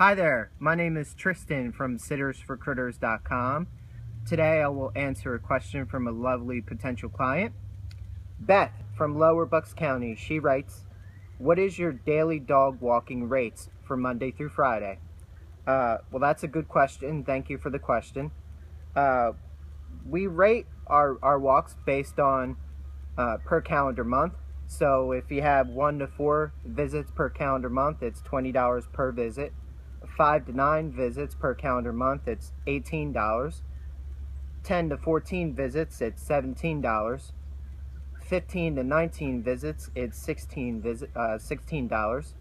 Hi there, my name is Tristan from sittersforcritters.com. Today I will answer a question from a lovely potential client. Beth from Lower Bucks County, she writes, What is your daily dog walking rates for Monday through Friday? Uh, well, that's a good question. Thank you for the question. Uh, we rate our, our walks based on uh, per calendar month. So if you have one to four visits per calendar month, it's $20 per visit. Five to nine visits per calendar month, it's $18. 10 to 14 visits, it's $17. 15 to 19 visits, it's 16 visit, uh, $16.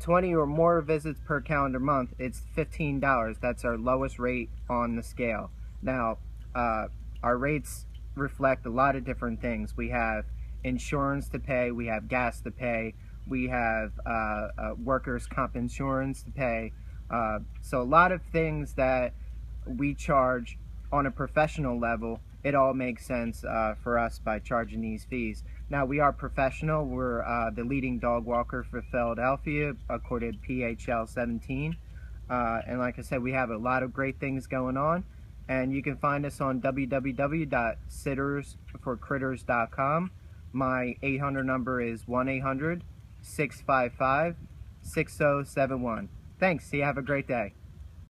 20 or more visits per calendar month, it's $15. That's our lowest rate on the scale. Now, uh, our rates reflect a lot of different things. We have insurance to pay, we have gas to pay, we have uh, uh, workers' comp insurance to pay. Uh, so a lot of things that we charge on a professional level, it all makes sense for us by charging these fees. Now we are professional. We're uh, the leading dog walker for Philadelphia, according to PHL 17. Uh, and like I said, we have a lot of great things going on. And you can find us on www.sittersforcritters.com. My 800 number is 1 800 655 6071. Thanks. See you. Have a great day.